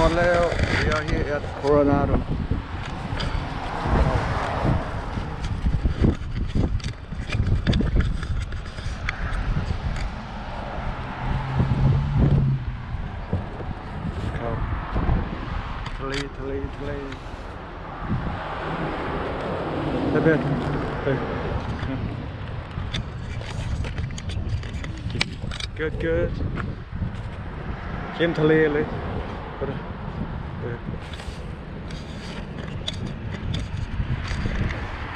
Cornell. We are here at Coronado. Italy, Good, good. Kim Talili.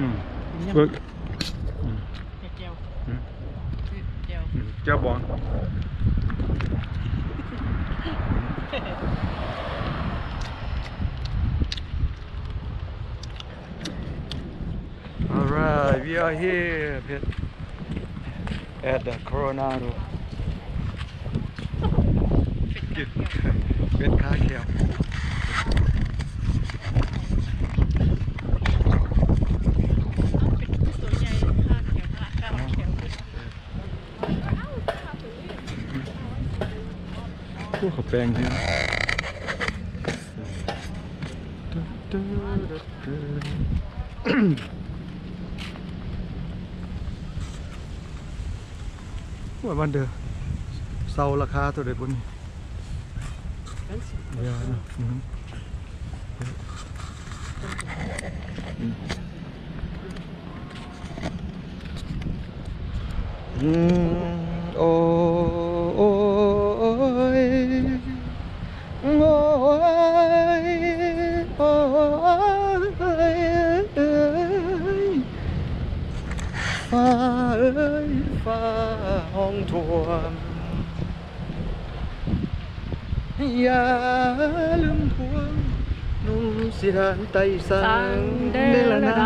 อืมเบิกเจียวอืมเจียวอืมเจ้าบองอ Alright, we are here Pet, at the Coronado. เป็นคาเขียว เป็นส่วนใหญ่ข้าวเขียวข้าวเขียว พวกเขา แปลงที่ว่าวันเดือเซาราคาตัวเด็ดบนนี้เดี๋ยวนะอืม โอ้ยโอ้ยเอ้ยฟ้าเอ้ยฟ้าห้องท่วมอย่าลืมทวงนุ่มสิรานไตสังเดลนา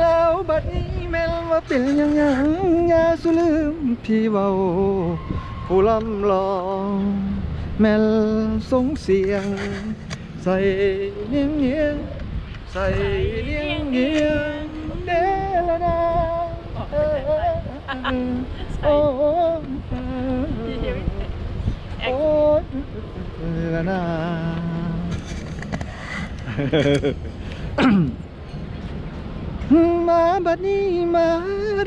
แล้วบัดนี้แม่นว่าเป็นยังยังอย่าสุลืมที่เว้า ผู้ลำลองแม่นสงเสียง ใส่เนียงเงียงใส่เนียงเงียงเดลนาเอ้ยโอ้โอ้ยละนามาบัดนี้มา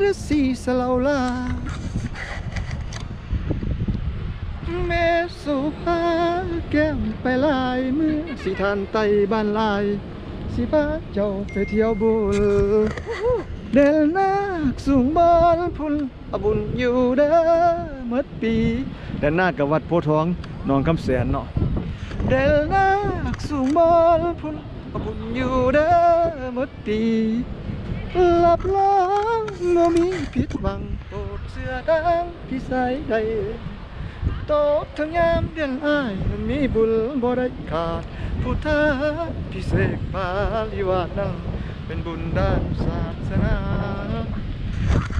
ระสีสลาวลา แม่สุภาแก้มไปลายเมื่อสิทานไตบ้านลาย สิพาเจ้าไปเที่ยวบุญเดลนาคสูงบอลพุ่นอบุญอยู่เด้อเมื่อปีเดลนาคกับวัดโพทองนองคำแสนเนาะเดลนาคสูงบอลพุ่นอบุญอยู่เด้อเมื่อปีหลับล้างบ่มีผิดหวังโปรดเสื้อดังพี่ใส่ใด ตกทั้งยามเดือนอ้ายมันมีบุญบ่ได้ขาด ผู้ท้าพิเศษปาลิวาสนั้นเป็นบุญด้านศาสนา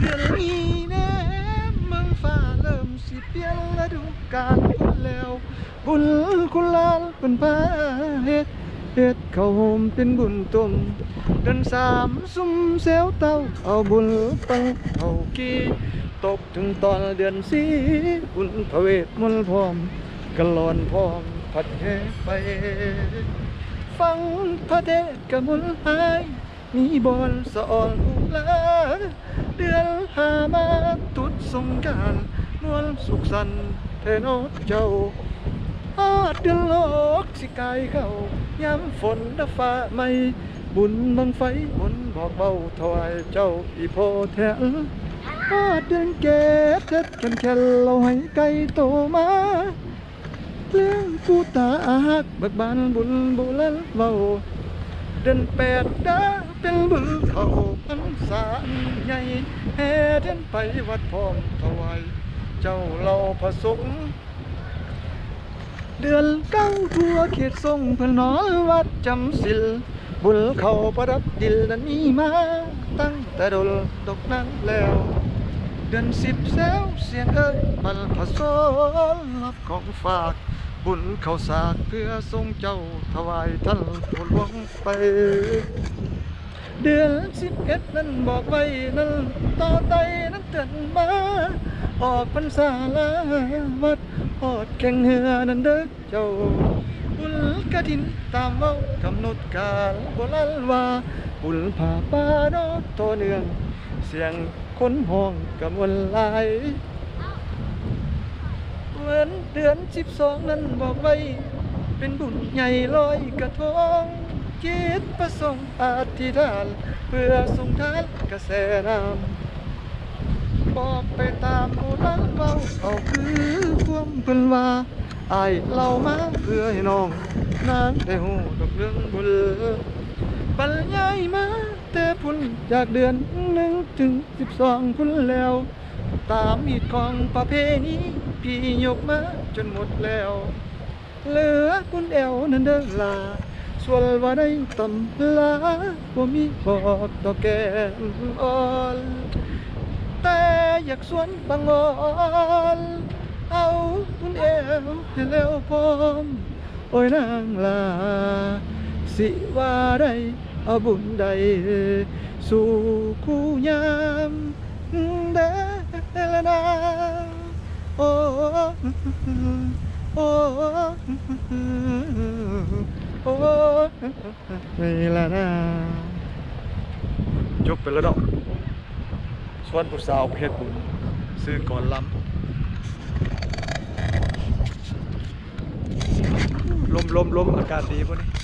เดือนนี้แน่เมืองฟ้าเริ่มสิเปลี่ยนฤดูกาลคุณแล้ว บุญคุณลานเป็นพาเฮ็ดเฮ็ดเข้าวโฮมเป็นบุญตุ่มเดือนสามซุ่มเซลเต้าเอาบุญปังเอากี ตกถึงตอนเดือนสีบุญพระเวทมนต์พร้อมกะลอนพร้อมพัดเฮไป ฟังพระเทศกมุลหาย มีบอลสะออนอุลาเดือนหามาตุดสงการนวลสุขสันเทโนเจ้าอาดเดือนโลกสิกายเข้าย้ำฝนดฟ้าไม่บุญบังไฟบนบอกเบาถวายเจ้าอีโพแทน อาดเดือนแก่เท็ดแคนแคนเราให้ไก่โตมาเลี้ยงผู้ตาอาหักบิกบานบุญบุญเบาเดือนแปดดาเป็นบุญเขาพรรษาใหญ่แห่เดินไปวัดพร้อมถวายเจ้าเราผสมเดือนเก้าทั่วเขตทรงพนอวัดจำศิลบุญเขาประดับดิลนั้นมีมาตั้งแต่ดลดกนั้นแล้ว ดือนสิบแซวเสียงเอ้ยบรรพสนรับของฝาก บุญเขาสากเพื่อทรงเจ้าถวายท่านผู้หลวงไป เดือนสิบเอ็ดนั้นบอกไว้นั้นต่อไตนั้นเตือนมาออกพรรษาลาวัดออดแข่งเหือนั้นเด้อเจ้าบุญกระถินตามเว้ากำหนดการโบราณว่าบุญผ่าป่าโนอโตเนือง เสียง คนห้องกำวนลายเหมือนเดือนสิบสองนั้นบอกไว้ เป็นบุญใหญ่ลอยกระทงจิตประสงค์อธิษฐานเพื่อส่งทานกระแสน้ำบอกไปตามโบราณเว้าเอาคือความเพิ่นว่าอเล่ามาเพื่อให้น้องนางได้หูดอกเรื่องบุญ บรรยายมาแต่พุ่นจากเดือนหนึ่งถึงสิบสองพุ่นแล้ว ตามมีดของประเพณีพี่ยกมาจนหมดแล้ว เหลือคุณแอวนั่นเด้อลาส่วนว่าได้ตำลาบ่มีบอกดอแก้มอ่อนแต่อยากสวนบางอ่อนเอาคุณแอวให้แล้วพร้อมโอ้ยนางลา สิว่าได้เอาบุญใดสู่คู่ยามเดลนาโอ้โอ้โอ้เวลนาจบไปแล้วดอกสวนผู้สาวเพชรบุญซื้อก่อนล้ำลมลมลมอากาศดีป่ะนี่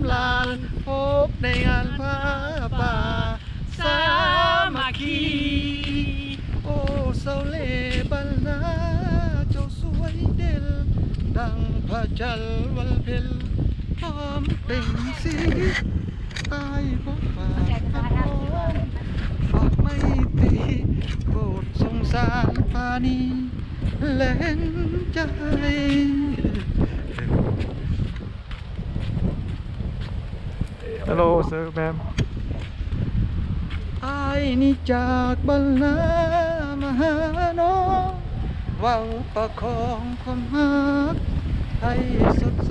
ำลานพบในงานผ้าป่า สามัคคี โอ้เสาเลบ้านนาเจ้าสวยเด่น ดังพระจันทร์วันเพ็ญพร้อมเป็นสีตายพราะฝากพระพรฝากไม่ตีโปรดสงสารปานีแลนใจ ฮัล โหลเซอร์แบมอายนี่จากบ้านนามาหาน้องว่าประคองความหักให้สดใส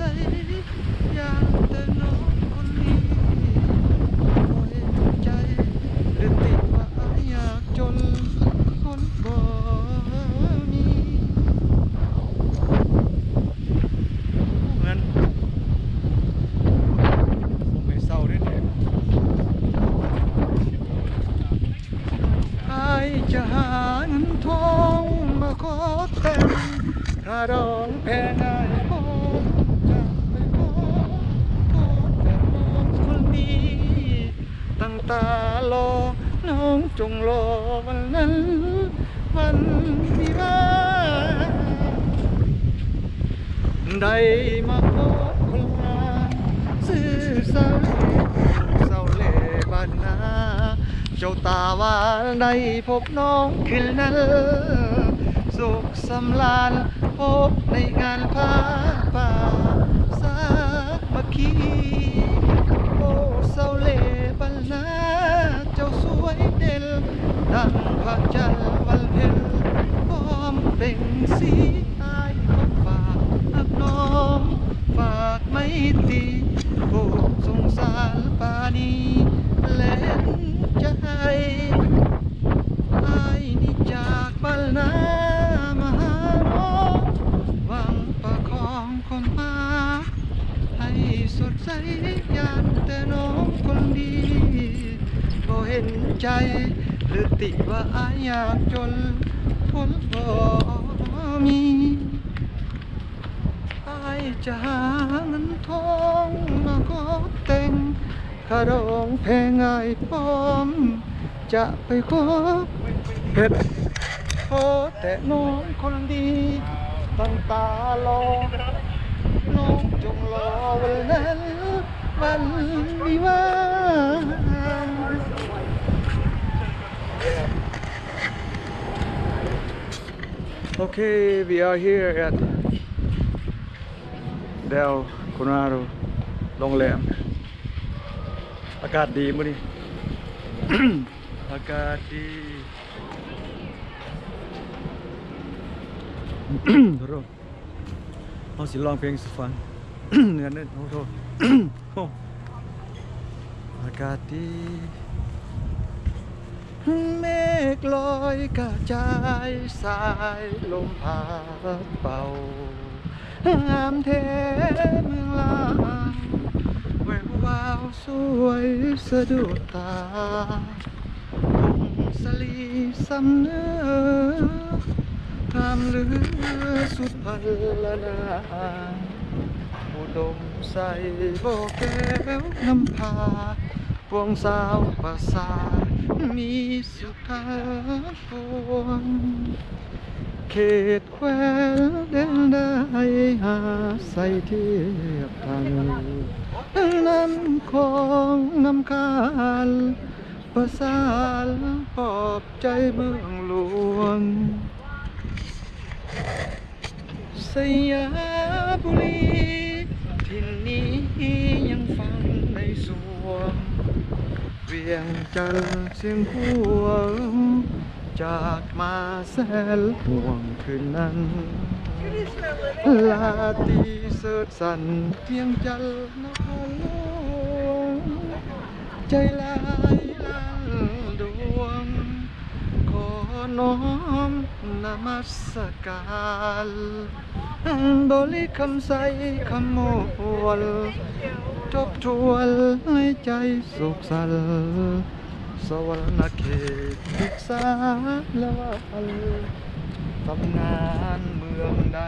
จ้าตาวาได้พบน้องคืนนั้น สุขสำราญพบในงานผ้าป่าสามัคคีโอ้เสาเล่บันนาเจ้าสวยเด่นดังพระจันทร์วันเพ็ญพร้อมเปล่งสีอายของฝากอับน้อมฝากไม่ตีโปรดสงสารปานีแลน ใสยานแต่น้องคนดีโบเห็นใจ หรือติว่าอายอยากจนทนบ่มีอายจะหาเงินทองมาขอแต่งขาดองแพงอายพร้อม จะไปขอเฮ็ดขอแต่น้องคนดีตั้งตารอ น้องจงรอวันนั้น วันวิวาโอเค we are here at Del Conaro โรงแรม อากาศดีมื้อนี้ อากาศดี โทษเอาสิลองเพลงสุฟัง เนื้อเน้นโอ้โหโอากาศดีเมฆลอยกระจายสายลมพัดเป่างามเทเมืองลาวแวววาวสวยสะดุดตาพงสลีสำเนื้อทำเหลือสุดพันละนา ดมใส่โบแก้วน้ำพาพวงสาวประสามีสุขางปวงเขตแควนแดนได้หาใส่เทียบทางน้ำของน้ำคานประสานปลอบใจเมืองหลวง สยามบุรี ยังฟังในสวงเวียงจันทร์เสียงพวงจากมาแสนห่วงคืนนั้น ลาตรีเสิดสันเพียงจันทร์นครหลวงใจลายลันดวง ขอ น้อมนมัสการบริคำใสคำโมวลทบทวนให้ใจสุขสันสวรรณเขตศึกษาละวันตำนานเมืองได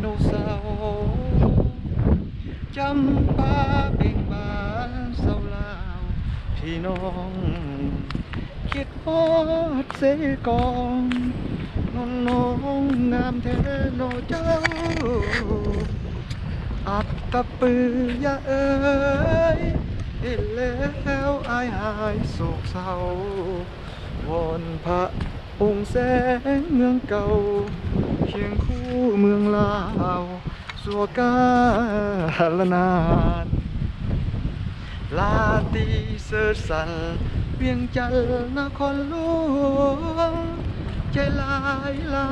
โนเสาร์จำปาเบ่งบานเศร้าลาว พี่น้อง คิดฮอดเสกองน้องน้องงามแท้โนเจ้า อับตะปือยาเอ้ยเห็นแล้วอายหายโศกเศร้าวอนพระองค์แสงเมืองเก่า เคียงคู่เมืองลาว สัวกาลนาน ลาตรีเสิร์ชสันเวียงจันทร์นครหลวงใจลายล้า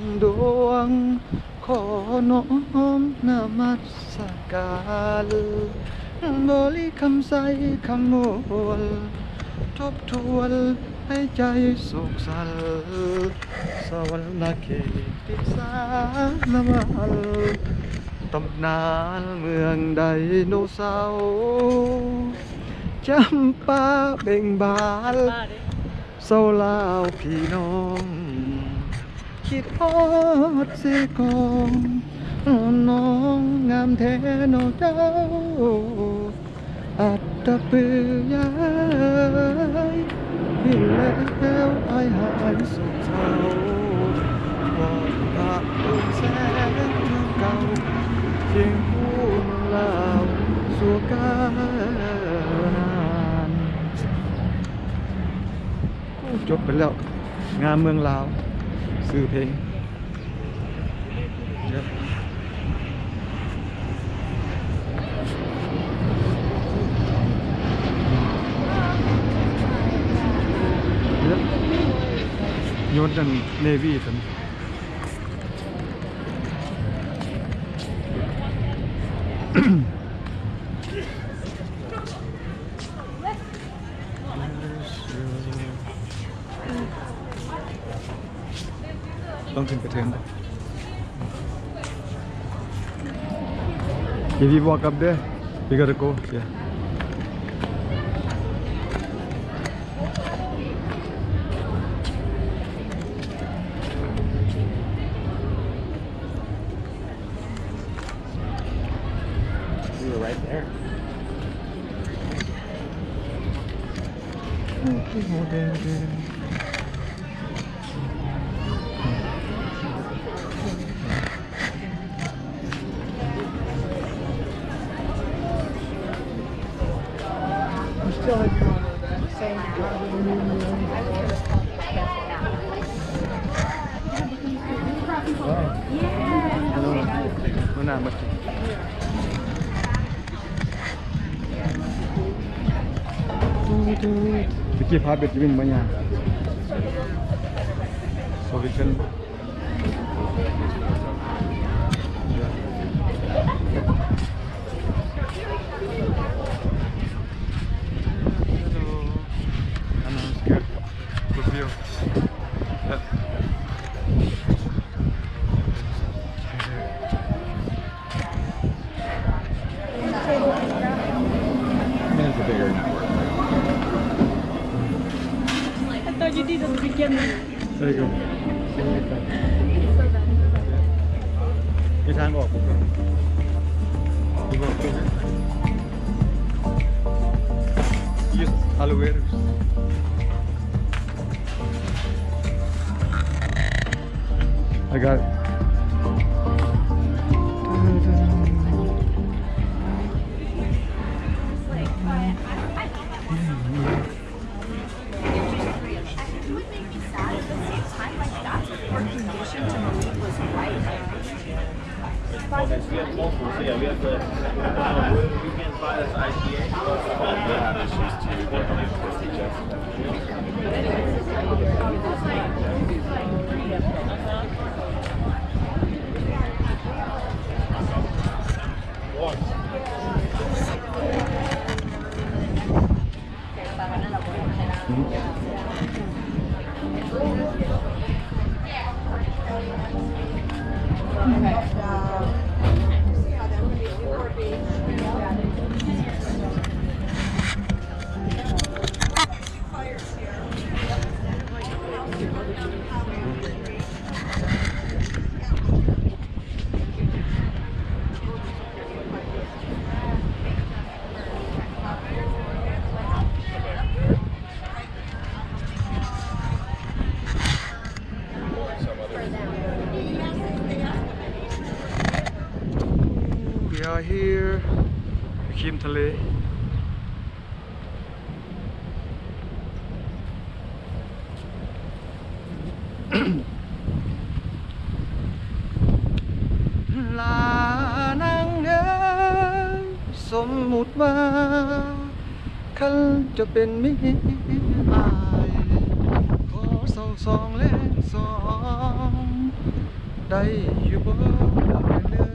นดวง ขอน้อมนมัสการบริคำใสคำมวลทบทวนให้ใจสุขสันต์สวรรณเขตติสานวัน ตำนานเมืองไดโนเสาร์จำปาเบ่งบานบ้าดิเศร้าลาวพี่น้อง คิดฮอดเสกองน้องงามแท้น้องเจ้า อัตตะปือยายพี่แล้วอายหายสุขเศร้าวอนพระองค์แสงเมือ งเก่าเพียงผู้เมืองลาวสู่กาลนานจบไปแล้ว งานเมืองลาวซื้อเพลงเดี๋ยวเดี๋ยวโยนกันเนวีสัน ต้องขึ้นไปเทิงนะ If you walk up there, you gotta go. Yeah. มันน่ามากินตะ bigger network. I thought you did at the beginning There you go. มีทางออกผมดูว่าเป็น Yes, aloe vera. I got it. We have multiple, so yeah, we have the um, weekend bias IPA. They have issues too. They're having to test each other. ทะเลลานางเนื้อสมมุติว่าคันจะเป็นมิตรอายขอสองสองและสองได้อยู่บ่เนื้อ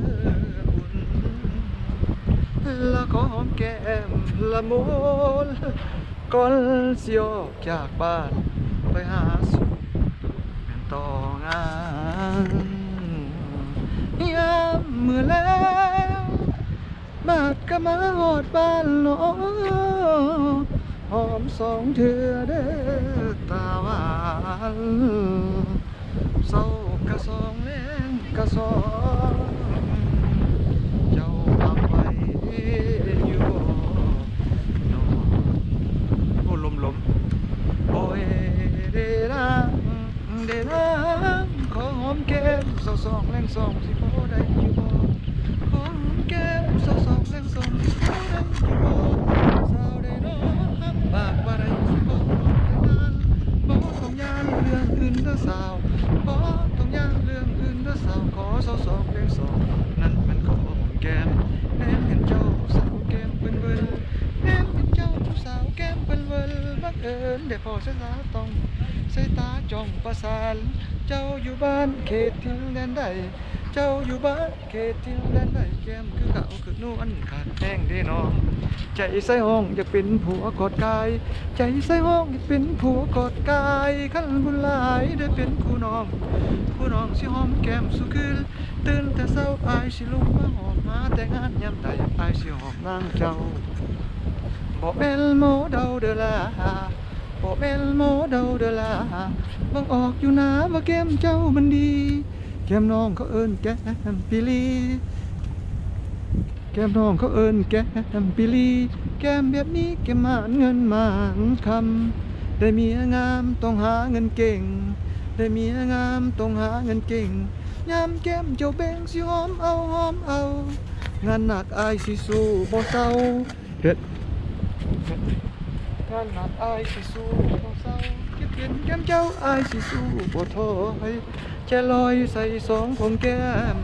อุ่นละขอหอมแก้ม ละมุนก่อนสิออกจากบ้าน ไปหาสู่แม่นต่องานยามมือแล้วบาดก็มาหอดบ้านเนาะหอมสองเถื่อเด้อตาหวานเศร้ากะสองแรงกะสองเจ้าทำไว้อยู่นอนโอ้ลมลมโอ้ย เดรังเดรังขอหอมแก้มเศร้าสองแรงสองสิพอได้อยู่บ่ขอหอมแก้มเศร้าสองแรงสองสิพอ เอิญได้พอสายตาต้องสายตาจ้องประสาน เจ้าอยู่บ้านเขตทินแดนใด เจ้าอยู่บ้านเขตทินแดนใดแก้มคือเก่าคือนวลขาดแห้งเด้น้องใจใส่ห้องอยากเป็นผัวกอดกาย ใจใส่ห้องอยากเป็นผัวกอดกายขันบุญหลายได้เป็นคู่น้องคู่น้องสิหอมแก้มสุคืนตื่นแต่เช้าอายสิลุกมาหอมมาแต่งานยามใดอายสิหอมนางเจ้า บอกแม่นโมเดาเดลาบอกแม่นโมเดาเดลาบังออกอยู่นะว่าแก้มเจ้ามันดี แก้มน้องเขาเอิ้นแก้มปิลีแก้มน้องเขาเอิ้นแก้มปิลีแก้มแบบนี้แก้มหมานเงินหมานคำได้เมียงามต้องหาเงินเก่ง ได้เมียงามต้องหาเงินเก่งยามแก้มเจ้าแบงสิหอมเอาหอมเอา งานหนักอายสิสู้บ่เศร้าเด็ด งานหนักอายสิสู้บ่เศร้าเก็บเห็นแก้มเจ้าอายสิสู้บ่ถอยจะลอยใส่สองผมแก้ม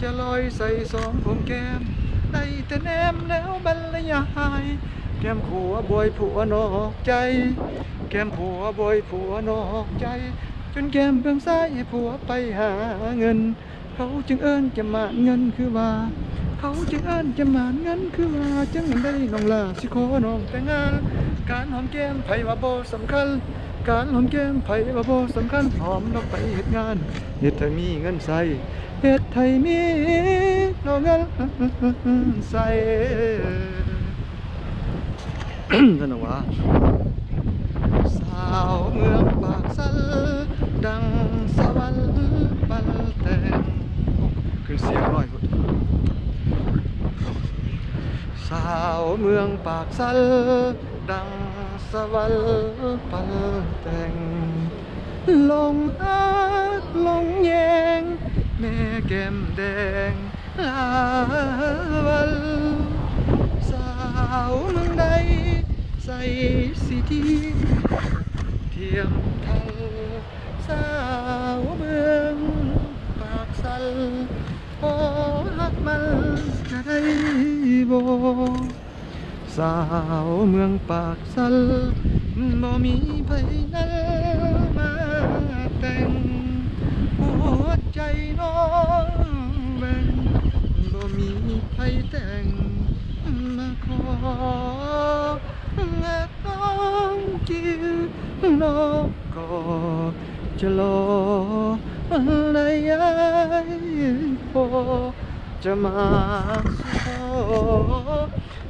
จะลอยใส่สองผมแก้มได้แต่แนมแล้วบรรยายแก้มผัวบอยผัวนอกใจ แก้มผัวบอยผัวนอกใจ จนแก้มเบื้องซ้ายผัวไปหาเงิน เขาจึงเอิ้นจะมาเงินคือว่า เขาจึงเอิ้นจะมาเงินคือว่าจึงได้น้องลาสิขอน้องแต่งงาน การหอมแก้มไผว่าบ่สำคัญ การหอมแก้มไผว่าบ่สำคัญหอมดอกไปเฮ็ดงานเฮ็ดให้มีเงินใส่เฮ็ดให้มีน้องเงินใส่นั่นน่ะวะสาวเมืองปากสันดังสวรรค์ปันแต่งคือเสียงหน่อยพุ่นสาวเมืองปากสัน ดังสวรรค์ปันแต่ง ลงอักลงแยง แม่แก้มแดงลาวันสาวเมืองใด ใส่สีทีเทียมทันสาวเมืองปากสันพอหักมันจะได้บ่ สาวเมืองปากสันบ่มีไผนั้นมาแต่งหัวใจน้องแบ่งบ่มีใครแต่งมาของักน้องจิวน้องก็จะรออะไรพอ จะมาขอ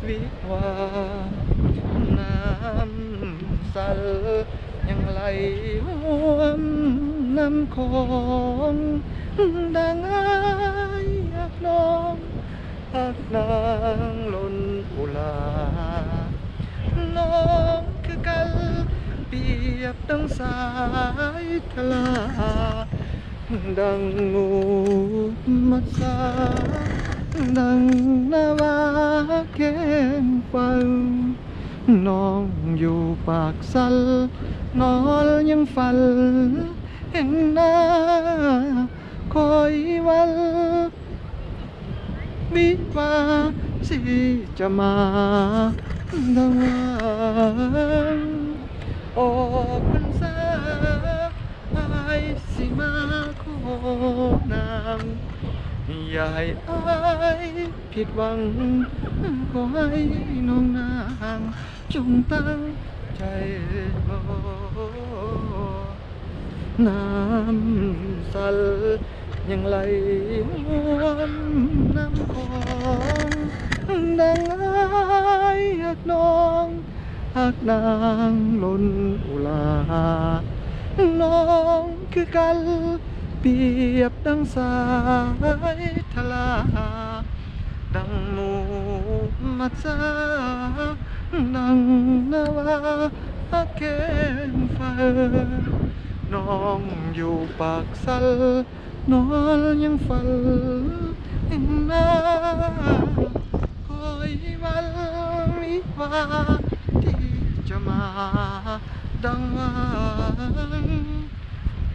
วิวาน้ำสัลยังไหลห่วมน้ำของดังอายอยากน้องหักนางล้นอุลาน้องคือกันเปียบดังสายทลา ดังงูมัดสาดังนาวาเข็นฟังน้องอยู่ปากสั มาขอนางอย่าให้อายผิดหวัง ขอให้น้องนางจงตั้งใจรอน้ำสัลยังไหลวนน้ำของดังอายหักน้องหักนางล้นอุลาน้อง คือกันเปรียบดังสายทลาดังหมูมัดสาดังนาวาเข็นไฟน้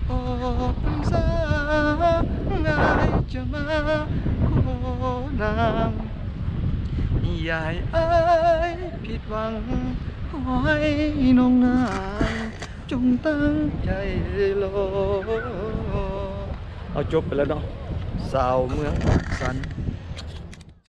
ออกสางหวันออกพรรษางายจะมาขอนางยาให้อายผิดหวังขอให้น้องนางจงตั้งใจรอเอาจบไปแล้วเนาะสาวเมืองสัน